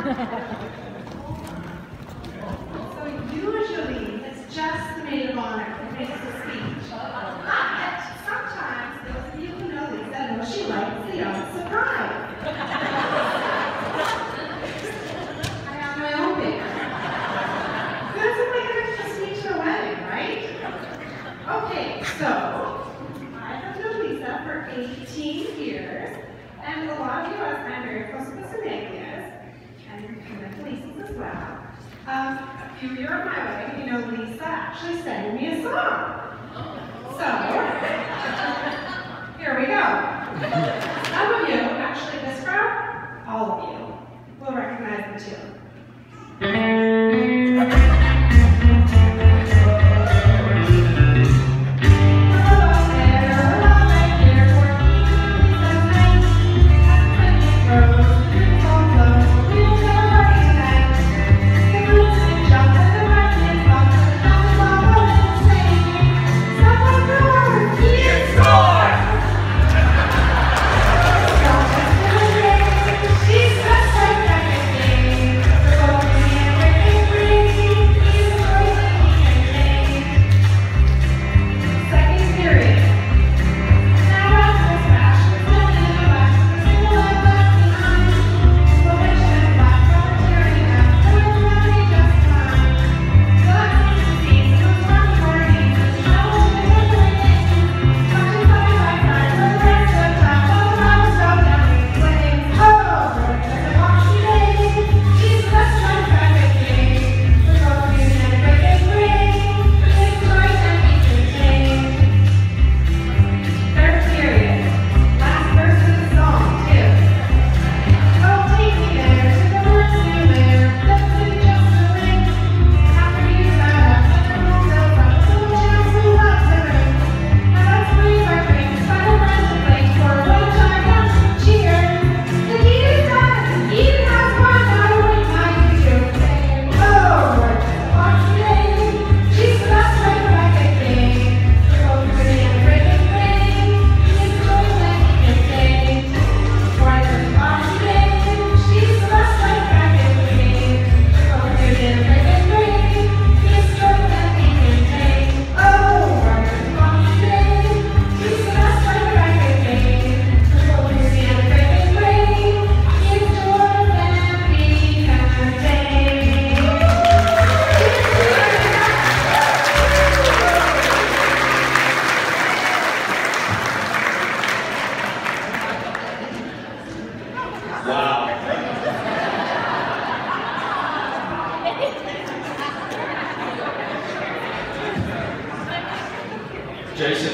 So usually, it's just the maid of honor who makes the speech. But sometimes those of you who know Lisa know she likes the odd surprise. I have my own a way to make a speech at a wedding, right? Okay, so I have known Lisa for 18 years, and a lot of you, as I'm very close with the few years of my wedding, you know, Lisa actually sang me a song. So, here we go. Some of you, actually this crowd, all of you, will recognize the tune. Jason.